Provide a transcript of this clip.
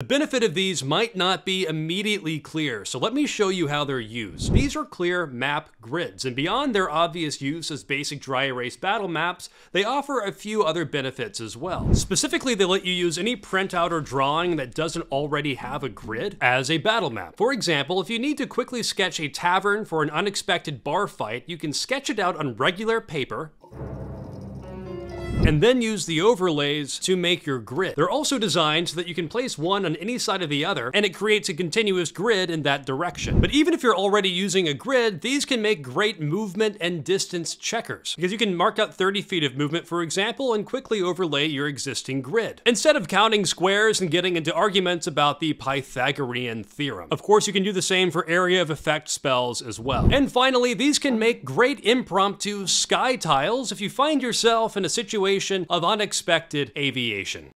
The benefit of these might not be immediately clear, so let me show you how they're used. These are clear map grids, and beyond their obvious use as basic dry erase battle maps, they offer a few other benefits as well. Specifically, they let you use any printout or drawing that doesn't already have a grid as a battle map. For example, if you need to quickly sketch a tavern for an unexpected bar fight, you can sketch it out on regular paper, and then use the overlays to make your grid. They're also designed so that you can place one on any side of the other, and it creates a continuous grid in that direction. But even if you're already using a grid, these can make great movement and distance checkers, because you can mark out 30 feet of movement, for example, and quickly overlay your existing grid, instead of counting squares and getting into arguments about the Pythagorean theorem. Of course, you can do the same for area of effect spells as well. And finally, these can make great impromptu sky tiles if you find yourself in a situation of unexpected aviation.